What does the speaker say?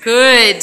Good.